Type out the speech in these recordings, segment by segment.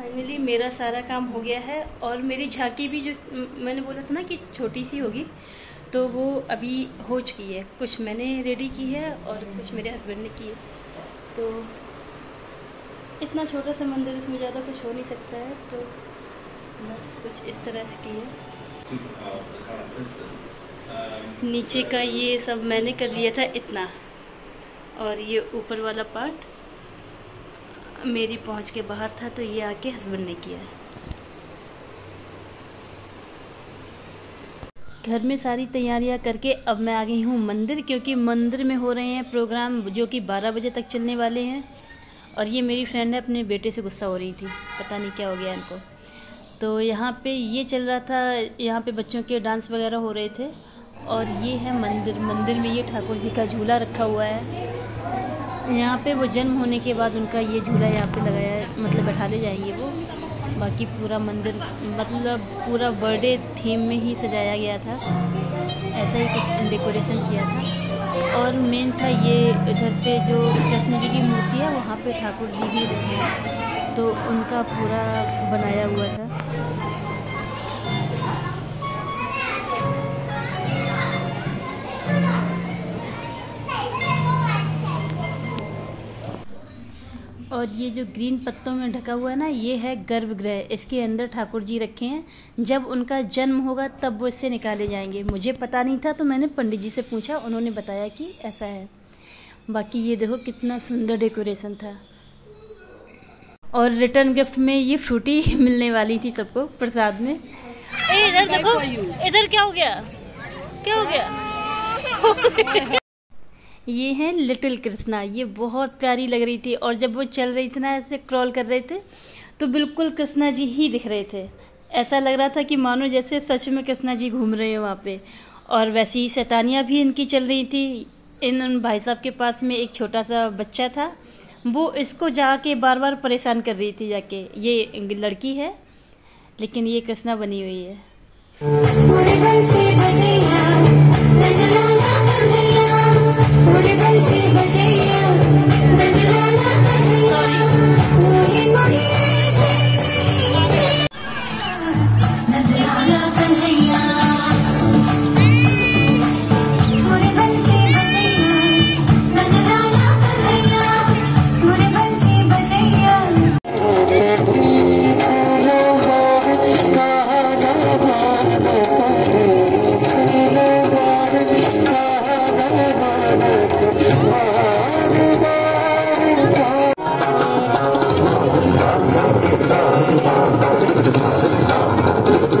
Finally मेरा सारा काम हो गया है और मेरी झांकी भी जो मैंने बोला था ना कि छोटी सी होगी तो वो अभी हो चुकी है। कुछ मैंने रेडी की है और कुछ मेरे हस्बैंड ने की है। तो इतना छोटा सा मंदिर इसमें ज़्यादा कुछ हो नहीं सकता है तो बस कुछ इस तरह से की है नीचे का ये सब मैंने कर लिया था इतना। और ये ऊपर वाला पार्ट मेरी पहुँच के बाहर था तो ये आके हस्बैंड ने किया है। घर में सारी तैयारियाँ करके अब मैं आ गई हूँ मंदिर, क्योंकि मंदिर में हो रहे हैं प्रोग्राम जो कि 12 बजे तक चलने वाले हैं। और ये मेरी फ्रेंड है, अपने बेटे से गुस्सा हो रही थी, पता नहीं क्या हो गया इनको। तो यहाँ पे ये चल रहा था, यहाँ पे बच्चों के डांस वगैरह हो रहे थे। और ये है मंदिर मंदिर में ये ठाकुर जी का झूला रखा हुआ है। यहाँ पे वो जन्म होने के बाद उनका ये झूला यहाँ पे लगाया मतलब बैठा ले जाएँगे वो। बाकी पूरा मंदिर मतलब पूरा बर्थडे थीम में ही सजाया गया था। ऐसा ही कुछ डेकोरेशन किया था। और मेन था ये इधर पे जो कृष्ण जी की मूर्ति है, वहाँ पे ठाकुर जी भी रहे तो उनका पूरा बनाया हुआ था। और ये जो ग्रीन पत्तों में ढका हुआ है ना ये है गर्भगृह। इसके अंदर ठाकुर जी रखे हैं। जब उनका जन्म होगा तब वो इससे निकाले जाएँगे। मुझे पता नहीं था तो मैंने पंडित जी से पूछा। उन्होंने बताया कि ऐसा है। बाकी ये देखो कितना सुंदर डेकोरेशन था। और रिटर्न गिफ्ट में ये फ्रूटी मिलने वाली थी सबको प्रसाद में। ए इधर देखो। इधर क्या हो गया? क्या हो गया? ये है लिटिल कृष्णा। ये बहुत प्यारी लग रही थी और जब वो चल रही थी ना, ऐसे क्रॉल कर रहे थे तो बिल्कुल कृष्णा जी ही दिख रहे थे। ऐसा लग रहा था कि मानो जैसे सच में कृष्णा जी घूम रहे हैं वहाँ पे। और वैसी ही शैतानियाँ भी इनकी चल रही थी। इन भाई साहब के पास में एक छोटा सा बच्चा था। वो इसको जाके बार बार परेशान कर रही थी जाके। ये लड़की है, लेकिन ये कृष्णा बनी हुई है। Oh,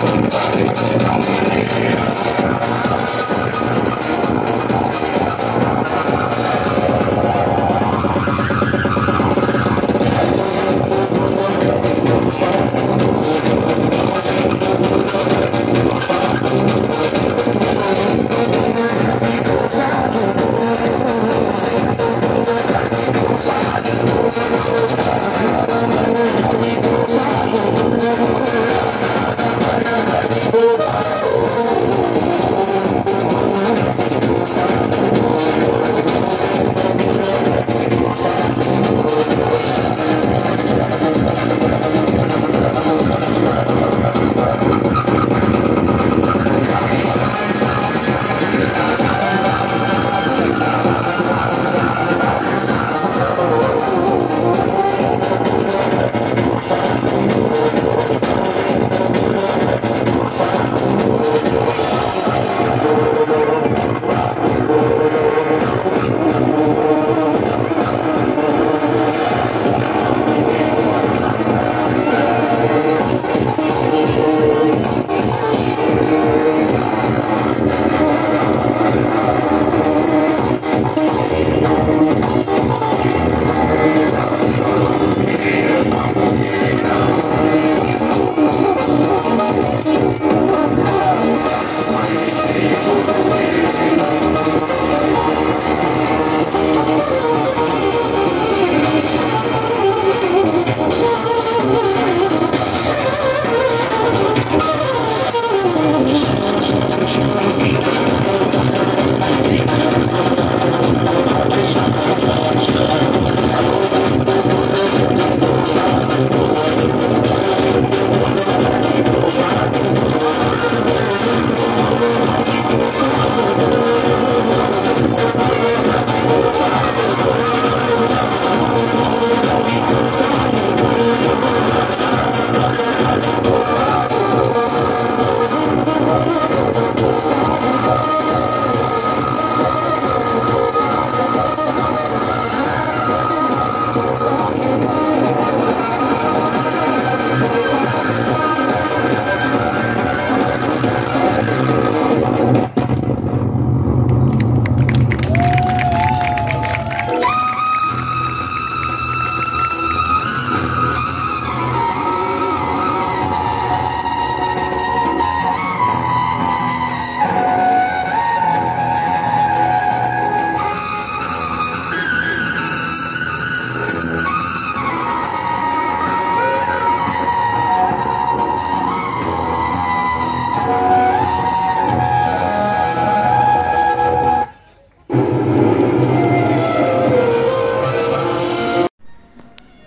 I'm gonna make it up.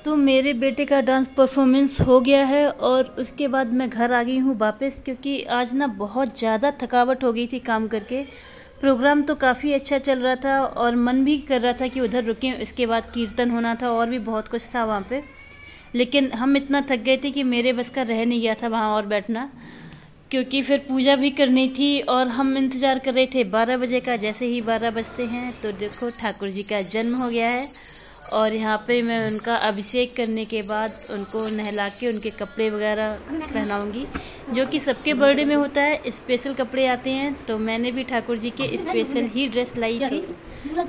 तो मेरे बेटे का डांस परफॉर्मेंस हो गया है और उसके बाद मैं घर आ गई हूँ वापस क्योंकि आज ना बहुत ज़्यादा थकावट हो गई थी काम करके। प्रोग्राम तो काफ़ी अच्छा चल रहा था और मन भी कर रहा था कि उधर रुकें, उसके बाद कीर्तन होना था और भी बहुत कुछ था वहाँ पे। लेकिन हम इतना थक गए थे कि मेरे बस का रह नहीं गया था वहाँ और बैठना। क्योंकि फिर पूजा भी करनी थी और हम इंतज़ार कर रहे थे बारह बजे का, जैसे ही बारह बजते हैं तो देखो ठाकुर जी का जन्म हो गया है। और यहाँ पे मैं उनका अभिषेक करने के बाद उनको नहला के उनके कपड़े वगैरह पहनाऊँगी, जो कि सबके बर्थडे में होता है। स्पेशल कपड़े आते हैं तो मैंने भी ठाकुर जी के स्पेशल ही ड्रेस लाई थी।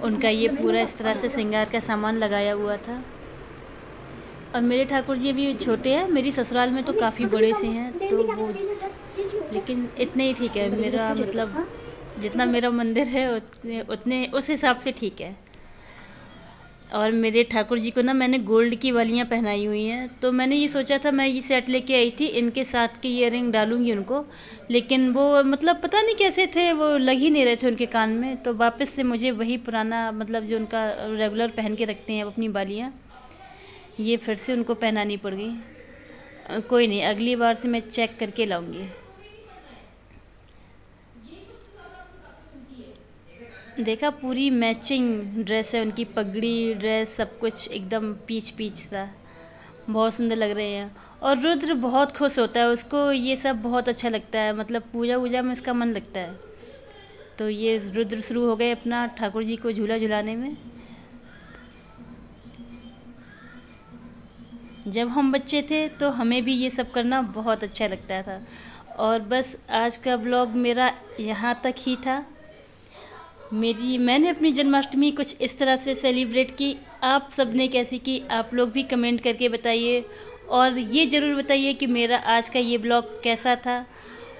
उनका ये पूरा इस तरह से श्रृंगार का सामान लगाया हुआ था। और मेरे ठाकुर जी अभी छोटे हैं, मेरी ससुराल में तो काफ़ी बड़े से हैं तो वो लेकिन इतने ही ठीक है। मेरा मतलब जितना मेरा मंदिर है, उतने उतने, उस हिसाब से ठीक है। और मेरे ठाकुर जी को ना मैंने गोल्ड की वालियाँ पहनाई हुई हैं। तो मैंने ये सोचा था, मैं ये सेट लेके आई थी, इनके साथ के ईयर रिंग डालूँगी उनको। लेकिन वो मतलब पता नहीं कैसे थे, वो लग ही नहीं रहे थे उनके कान में। तो वापस से मुझे वही पुराना मतलब जो उनका रेगुलर पहन के रखते हैं, अपनी बालियाँ ये फिर से उनको पहनानी पड़ गई। कोई नहीं, अगली बार से मैं चेक करके लाऊँगी। देखा पूरी मैचिंग ड्रेस है, उनकी पगड़ी ड्रेस सब कुछ एकदम पीच पीच सा। बहुत सुंदर लग रहे हैं। और रुद्र बहुत खुश होता है, उसको ये सब बहुत अच्छा लगता है। मतलब पूजा वूजा में उसका मन लगता है। तो ये रुद्र शुरू हो गए अपना ठाकुर जी को झूला झुलाने में। जब हम बच्चे थे तो हमें भी ये सब करना बहुत अच्छा लगता था। और बस आज का ब्लॉग मेरा यहाँ तक ही था। मेरी, मैंने अपनी जन्माष्टमी कुछ इस तरह से सेलिब्रेट की। आप सबने कैसी की, आप लोग भी कमेंट करके बताइए। और ये ज़रूर बताइए कि मेरा आज का ये ब्लॉग कैसा था।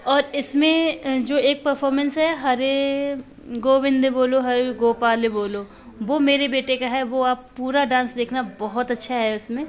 और इसमें जो एक परफॉर्मेंस है, हरे गोविंद बोलो, हरे गोपाल बोलो, वो मेरे बेटे का है। वो आप पूरा डांस देखना बहुत अच्छा है उसमें